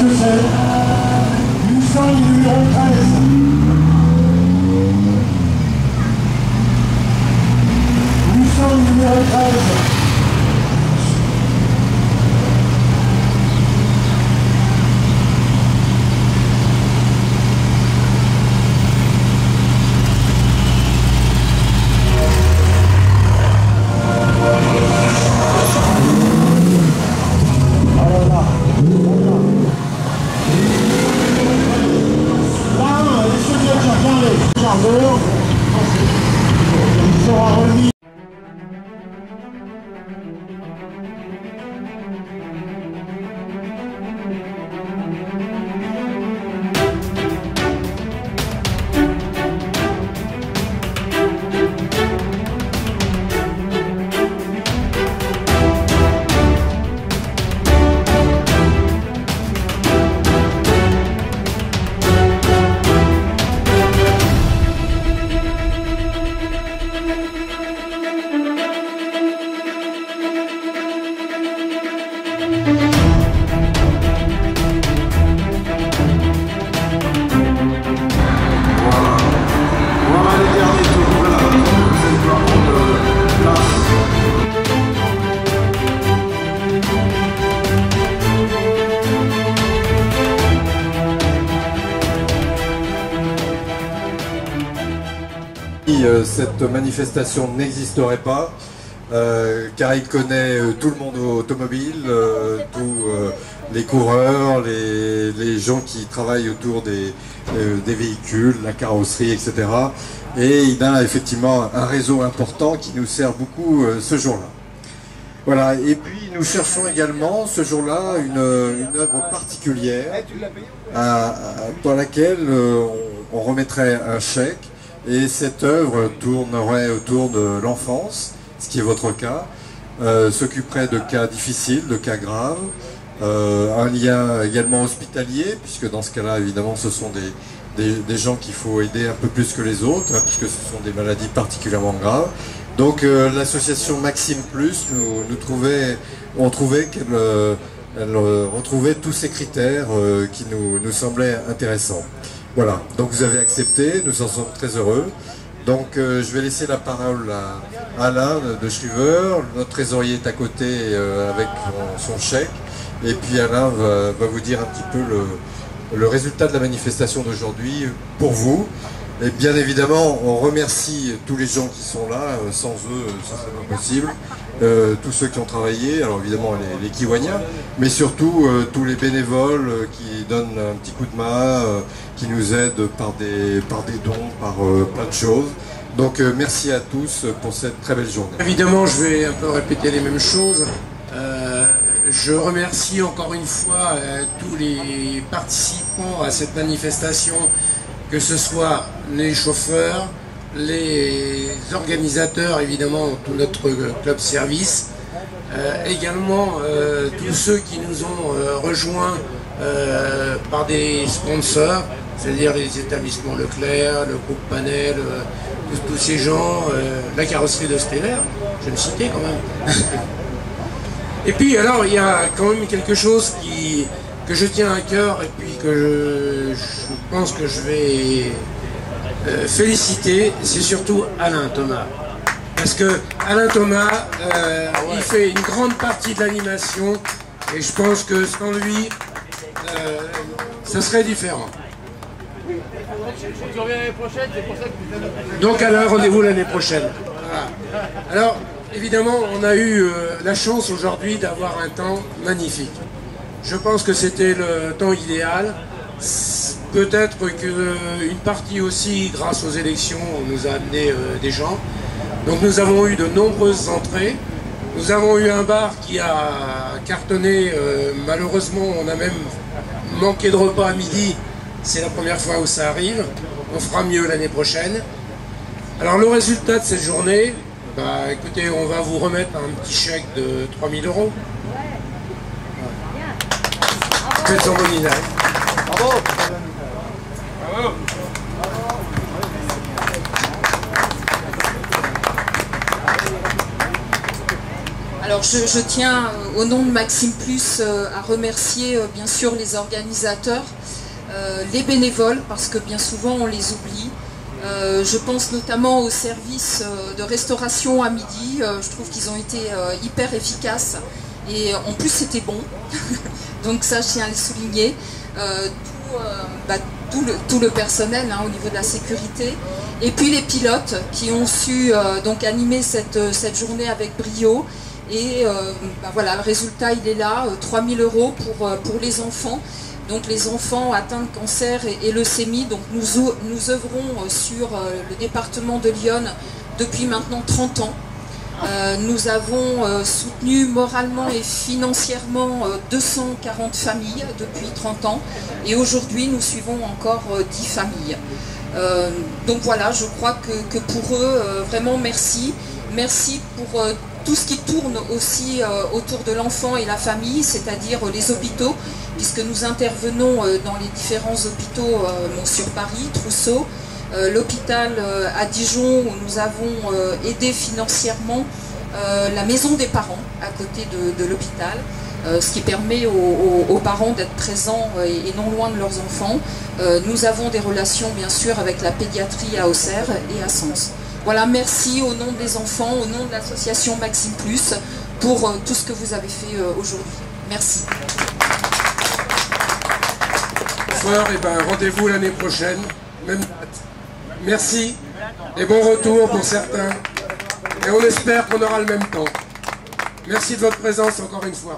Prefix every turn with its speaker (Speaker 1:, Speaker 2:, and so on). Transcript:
Speaker 1: Anderson. Cette
Speaker 2: manifestation n'existerait pas, euh, car il connaît euh, tout le monde automobile, euh, tous les coureurs, les, gens qui travaillent autour des, véhicules, la carrosserie, etc. Et il a effectivement un réseau important qui nous sert beaucoup ce jour-là. Voilà, et puis nous cherchons également ce jour-là une, œuvre particulière à- dans laquelle on remettrait un chèque et cette œuvre tournerait autour de l'enfance, ce qui est votre cas, euh, s'occuperait de cas difficiles, de cas graves, euh, un lien également hospitalier, puisque dans ce cas-là, évidemment, ce sont des, des, gens qu'il faut aider un peu plus que les autres, hein, puisque ce sont des maladies particulièrement graves. Donc euh, l'association Maxime Plus nous, nous trouvait, on trouvait qu'elle euh, elle, euh, retrouvait tous ces critères euh, qui nous, nous semblaient intéressants. Voilà, donc vous avez accepté, nous en sommes très heureux. Donc euh, je vais laisser la parole à Alain de Schriver, notre trésorier est à côté euh, avec son, chèque, et puis Alain va, vous dire un petit peu le résultat de la manifestation d'aujourd'hui pour vous. Et bien évidemment, on remercie tous les gens qui sont là, euh, sans eux, euh, ce serait pas possible. Euh, tous ceux qui ont travaillé, alors évidemment les, les mais surtout tous les bénévoles qui donnent un petit coup de main, qui nous aident par des, par des dons, par plein de choses. Donc merci à tous pour cette très belle journée.
Speaker 3: Évidemment, je vais un peu répéter les mêmes choses. Je remercie encore une fois tous les participants à cette manifestation, que ce soit les chauffeurs, les organisateurs, évidemment, tout notre club service, euh, également euh, tous ceux qui nous ont euh, rejoints euh, par des sponsors, c'est-à-dire les établissements Leclerc, le groupe Panel, euh, tous, ces gens, euh, la carrosserie de Steller, je le citer quand même. et puis alors il y a quand même quelque chose qui, que je tiens à cœur et puis que je pense que je vais euh, féliciter, c'est surtout Alain Thomas. Parce que Alain Thomas, euh, il fait une grande partie de l'animation et je pense que sans lui, euh, ça serait différent. Donc Alain, rendez-vous l'année prochaine. Voilà. Alors, évidemment, on a eu la chance aujourd'hui d'avoir un temps magnifique. Je pense que c'était le temps idéal. Peut-être qu'une partie aussi, grâce aux élections, on nous a amené euh, des gens. Donc nous avons eu de nombreuses entrées. Nous avons eu un bar qui a cartonné. euh, malheureusement, on a même manqué de repas à midi. C'est la première fois où ça arrive. On fera mieux l'année prochaine. Alors le résultat de cette journée, bah écoutez, on va vous remettre un petit chèque de 3000 euros. Faites en bonne
Speaker 4: Alors je, tiens euh, au nom de Maxime Plus euh, à remercier euh, bien sûr les organisateurs, les bénévoles parce que bien souvent on les oublie. Je pense notamment aux services de restauration à midi. Je trouve qu'ils ont été hyper efficaces et en plus c'était bon. Donc ça je tiens à le souligner. Euh, tout, euh, bah, tout le, tout le personnel hein, au niveau de la sécurité. Et puis les pilotes qui ont su euh, donc animer cette, cette journée avec brio. Et bah, voilà, le résultat il est là, euh, 3000 euros pour, pour les enfants. Donc les enfants atteints de cancer et, et leucémie. Donc nous, ou- nous œuvrons sur le département de Lyon depuis maintenant 30 ans. Euh, nous avons euh, soutenu moralement et financièrement euh, 240 familles depuis 30 ans et aujourd'hui nous suivons encore euh, 10 familles. Euh, donc voilà, je crois que, que pour eux, euh, vraiment merci. Merci pour euh, tout ce qui tourne aussi euh, autour de l'enfant et la famille, c'est-à-dire euh, les hôpitaux, puisque nous intervenons euh, dans les différents hôpitaux euh, sur Paris, Trousseau, euh, l'hôpital euh, à Dijon où nous avons euh, aidé financièrement euh, la maison des parents à côté de, l'hôpital, euh, ce qui permet aux, parents d'être présents euh, et, non loin de leurs enfants. Euh, nous avons des relations bien sûr avec la pédiatrie à Auxerre et à Sens. Voilà, merci au nom des enfants, au nom de l'association Maxime Plus pour euh, tout ce que vous avez fait euh, aujourd'hui. Merci.
Speaker 3: Bonsoir, et ben rendez-vous l'année prochaine, même date. Merci et bon retour pour certains. Et on espère qu'on aura le même temps. Merci de votre présence encore une fois.